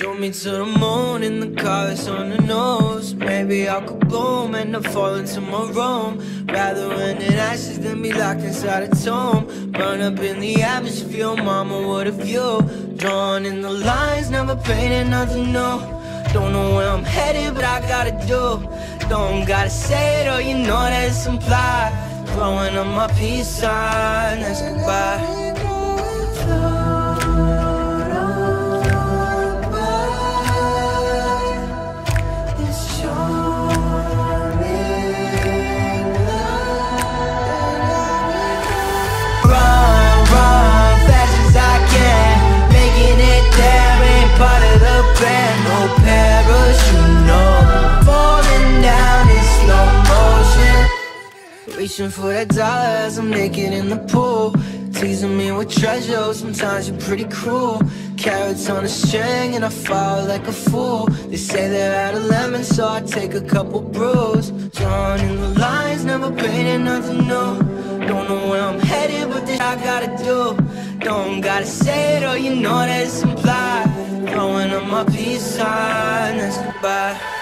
me to the moon in the that's on the nose. Maybe I could bloom and I fall into my room. Rather end in ashes than be locked inside a tomb. Burn up in the atmosphere, mama, what a view. Drawn in the lines, never painted nothing new. Don't know where I'm headed, but I gotta do. Don't gotta say it, or you know that it's implied. Throwing up my peace sign, that's goodbye. For that dollar as I'm naked in the pool. Teasing me with treasure, sometimes you're pretty cruel. Carrots on a string and I fall like a fool. They say they're out of lemon, so I take a couple brews. Drawn in the lines, never painted nothing new. Don't know where I'm headed, but this I gotta do. Don't gotta say it, or you know that it's implied. Throwing up my peace sign, that's goodbye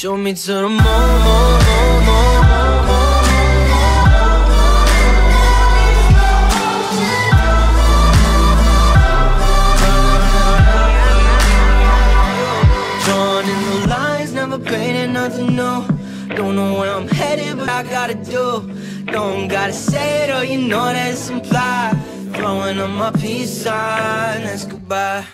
Show me to the moon, painted nothing new. Don't know where I'm headed, but I gotta do. Don't gotta say it, or you know that it's implied. Throwing up my peace sign, that's goodbye